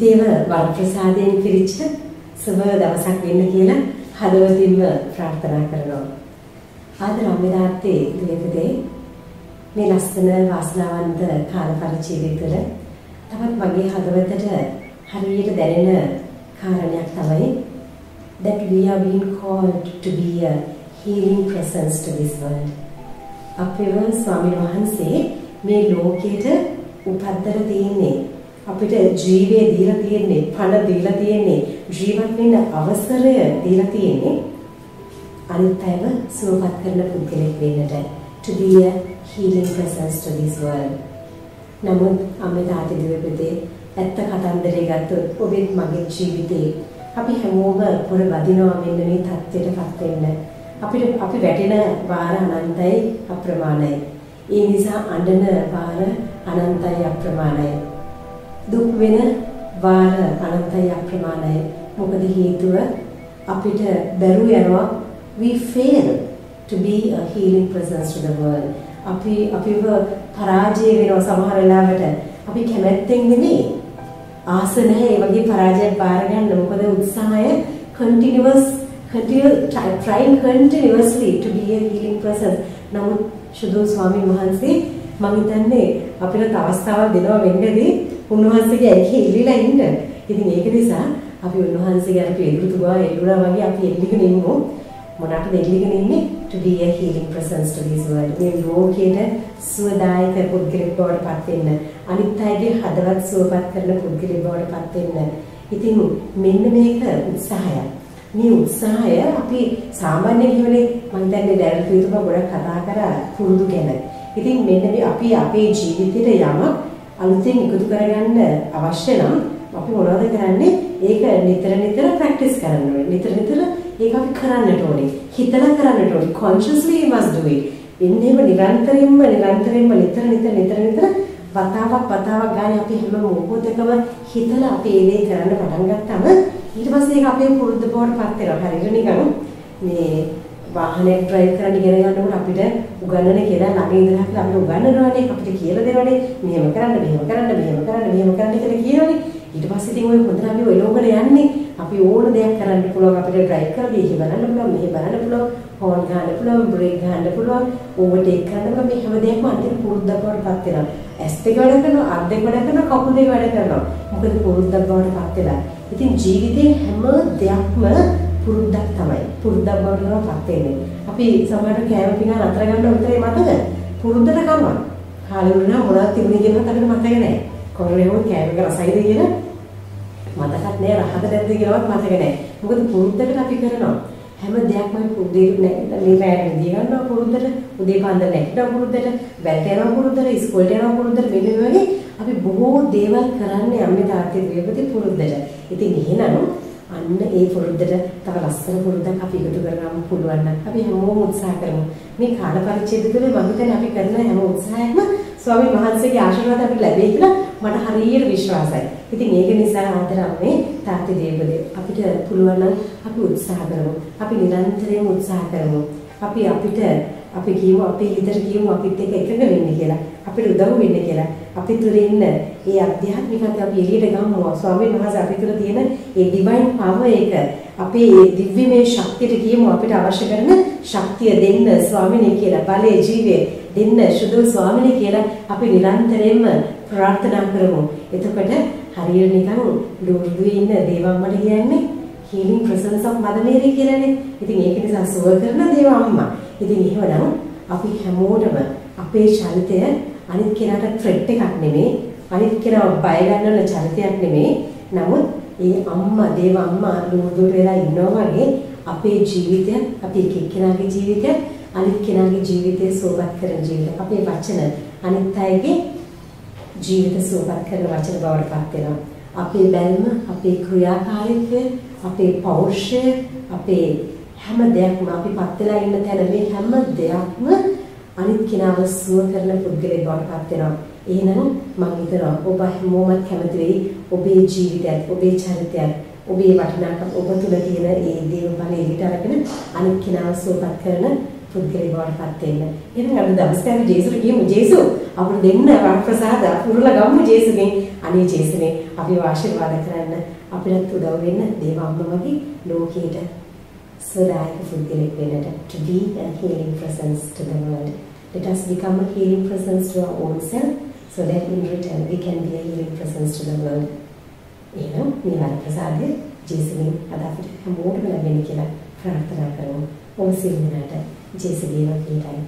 දේව වරප්‍රසාදයෙන් පිරිච්ච සුබ දවසක් වෙන්න කියලා හදවතින්ම ප්‍රාර්ථනා කරනවා. ආදර අමිරාත්තේ දුවපදේ මේ ලස්සන වාසනාවන්ත කාල පරිච්ඡේදය තුළ තවත් මගේ හදවතට හරියට දැනෙන කාරණයක් තමයි that we are being called to be a healing presence to this world. අපේව ස්වාමීන් වහන්සේ මේ ලෝකෙට උපද්දර තියෙන්නේ අපිට ජීවය දීලා තියෙන්නේ පණ දීලා තියෙන්නේ ජීවත් වෙන්න අවසරය දීලා තියෙන්නේ අනිත් අයව සුවපත් කරන පුද්ගලෙක් වෙන්නට to be a healing presence to this world. නමුත් අම්මේ තාත්තේ දිවෙපතේ ඇත්ත කතන්දරේ ගත්තොත් ඔබේ මගේ ජීවිතේ අපි හැමෝම පොර වදිනවා මෙන්න මේ தත්ත්වයටපත් වෙන්න. අපිට අපි වැටෙන වාර අනන්තයි අප්‍රමාණයි. ඒ නිසා අඬන වාර අනන්තයි අප්‍රමාණයි. දුක් වෙන වාර අනන්තයි අප්‍රමාණයි. මොකද හේතුව අපිට බැරු යනවා we fail to be a healing presence to the world. අපි අපිව පරාජය වෙනවා සමහර වෙලාවට. අපි කැමැත්තෙන් නෙමෙයි. ආස නැහැ ඒ වගේ පරාජයක් බාර ගන්න. මොකද උත්සාහය continuous continue trying continuously to be a healing presence. නමුත් සුදු ස්වාමීන් වහන්සේ මම හිතන්නේ අපිට තව අවස්ථාවක් දෙනවා වෙන්නදී උන්වහන්සේගේ ඇහි ඉල්ලලා ඉන්න. ඉතින් ඒක නිසා අපි උන්වහන්සේගේ අර පිළිතුරුවා එළුණා වගේ අපි එල්ලිගෙන ඉමු. මොනකටද එල්ලිගෙන ඉන්නේ? to be a healing presence to this world. මේ ලෝකයේ සුවදායක පුද්ගලෙක් බවට පත් වෙන්න. අනිත් අයගේ හදවත් සුවපත් කරන පුද්ගලෙක් බවට පත් වෙන්න. ඉතින් මෙන්න මේක උත්සාහයක්. මේ උත්සාහය අපි සාමාන්‍ය ජීවනේ මම දැන් දැල් පිටුම ගොඩක් කතා කරා පුරුදු ගැන. ඉතින් මෙන්න මේ අපි අපේ ජීවිතේට යමක් අලුතෙන් එකතු කරගන්න අවශ්‍ය නම් අපි මොනවද කරන්නේ? ඒක නිතර නිතර ප්‍රැක්ටිස් කරන්න ඕනේ. නිතර නිතර ඒක අපි කරන්නට ඕනේ. හිතලා කරන්නට ඕනේ. consciously you must do it. එන්නේම නිරන්තරයෙන්ම නිරන්තරයෙන්ම නිතර නිතර නිතර නිතර වතාවක් වතාවක් ගානේ අපි හැම මොහොතකම හිතලා අපි ඒ දේ කරන්න පටන් ගත්තාම ඊට පස්සේ ඒක අපේ පුරුද්ද බවට පත් වෙනවා. හරියට නිකන් මේ වාහනයක් ඩ්‍රයිව් කරන්න ඉගෙන ගන්නකොට අපිට උගන්වන කියලා ළඟ ඉඳලා කියලා අපිට උගන්වනවානේ අපිට කියලා දෙනවානේ. මෙහෙම කරන්න මෙහෙම කරන්න මෙහෙම කරන්න මෙහෙම කරන්න කියලා කියනවානේ ඊට පස්සේ ඉතින් ඔය හොඳට අපි ඔය ලෝකෙට යන්නේ. අපි ඕන දෙයක් කරන්න පුළුවන් අපිට ඩ්‍රයිව් කරලා මෙහෙ බලන්න පුළුවන් මෙහෙ බලන්න පුළුවන් හෝන් ගන්න පුළුවන් බ්‍රේක් ගන්න පුළුවන් ඕවර්ටේක් කරන්න පුළුවන්. මේ හැම දෙයක්ම අන්තිම පුරුද්දක් බවට පත් වෙනවා. ඇස් දෙක වැඩ කරනවා අත් දෙක වැඩ කරනවා කකුල් දෙක වැඩ කරනවා. මොකද පුරුද්දක් බවට පත් වෙලා. ඉතින් ජීවිතේ හැම දෙයක්ම පුරුද්දක් තමයි. පුරුද්දක් බවට පත් වෙන්නේ. අපි සමහරට කෑම පිනා නතර ගන්න උතරේ මතක. පුරුද්දට කනවා කාලේ වුණා මොනවද තිබුණේ කියනවත් අපිට මතක නැහැ. කොරේ හොත් කෑමක රසයිද කියලා මතකත් නෑ රහද නැද්ද කියලාවත් මතක නෑ. මොකද පුරුද්දකට අපි කරනවා. හැම දෙයක්ම පුරුද්දේ මේ පැයට දී ගන්නවා පුරුද්දට, උදේ පාන්දර නැගිටිනවා පුරුද්දට, බැලට යනවා පුරුද්දට, ඉස්කෝලේට යනවා පුරුද්දට. මෙන්න මේ වගේ අපි බොහෝ දේවල් කරන්නේ අම්මේ තාත්තේ දේවපති පුරුද්දට. ඉතින් එහෙනම් අන්න ඒ පුරුද්දට තව ලස්සන පුරුද්දක් අපි එකතු කරගන්න පුළුවන් නම් අපි හැමෝම උත්සාහ කරමු. මේ කාල පරිච්ඡේද තුළ මම හිතන්නේ අපි කරන හැම උත්සාහයක්ම ස්වාමීන් වහන්සේගේ ආශිර්වාද අපිට ලැබෙයි කියලා මට හරියට විශ්වාසයි. ඉතින් ඒක නිසා ආදරන්නේ තාත්ති දේවදේ අපිට පුළුවන් නම් අපි උත්සාහ කරමු. අපි නිරන්තරයෙන් උත්සාහ කරමු. අපි අපිට අපි කියමු අපේ හිතට කියමු අපිත් එක්ක එකඟ වෙන්න කියලා. අපිට උදව් වෙන්න කියලා. අපි තුර ඉන්න ඒ අධ්‍යාත්මිකත්වය අපි එළියට ගමු. ස්වාමීන් වහන්සේ අපි තුර තියෙන ඒ ඩිවයින් පවර් එක අපේ ඒ දිව්‍යමය ශක්තියට කියමු අපිට අවශ්‍ය කරන ශක්තිය දෙන්න ස්වාමිනේ කියලා. බලයේ ජීවේ දෙන්න සුදු ස්වාමිනේ කියලා අපි නිරන්තරයෙන්ම ප්‍රාර්ථනා කරමු. එතකොට හරියට නිකන් ලෝරුවේ ඉන්න දේවම්මට කියන්නේ healing presence of mother mary කියලානේ. ඉතින් ඒක නිසා සුව කරන දේවම්මා. ඉතින් එහෙමනම් අපි හැමෝටම අපේ චරිතය අනිත් කෙනාට threat එකක් නෙමෙයි. අනිත් කෙනාව බය ගන්නන චරිතයක් නෙමෙයි. නමුත් ඒ අම්මා දේව අම්මා ලෝරුවට වෙලා ඉන්නවා වගේ අපේ ජීවිතය අපි එක එක්කෙනාගේ ජීවිතය අනිත් කෙනාගේ ජීවිතය සුවපත් කරන ජීවිතය. අපේ වචන අනිත් අයගේ ජීවිත සුවපත් කරන වචන බවට පත් වෙනවා. අපේ බැල්ම, අපේ ක්‍රියාකාරීත්වය, අපේ පෞරුෂය, අපේ හැම දෙයක්ම අපි පත් වෙලා ඉන්න තැන මේ හැම දෙයක්ම අනිත් කෙනාව සුව කරන පුද්ගලයෙක් බවට පත් වෙනවා. එහෙනම් මම හිතනවා ඔබ හැමෝමත් කැමති වෙයි ඔබේ ජීවිතයත්, ඔබේ චරිතයත්, ඔබේ වටිනාකම් ඔබ තුළ තියෙන ඒ දේව බලය එළියට අරගෙන අනිත් කෙනාව සුවපත් කරන පුද්ගලයෙක් බවට පත් වෙන්න. එහෙනම් අද දවසේ අපි ජේසුට කියමු ජේසු අපිට දෙන්න වර ප්‍රසාද පුරුල ගම්මු ජේසුගෙන් අනේ ජේසුනේ අපිව ආශිර්වාද කරන්න අපිට උදව් වෙන්න දේව අම්මා වගේ ලෝකයට සදායක පුද්ගලෙක් වෙන්නට to be a healing presence to the world. Let us become a healing presence to our own self so that in return we can be a healing presence to the world. එහෙනම් මේ වර ප්‍රසාදය ජේසුගෙන් අද අපිට හැමෝටම ලැබෙන්න කියලා ප්‍රාර්ථනා කරමු. ඔබ සියලු දෙනාට ජේසුගේ වහන්සේටයි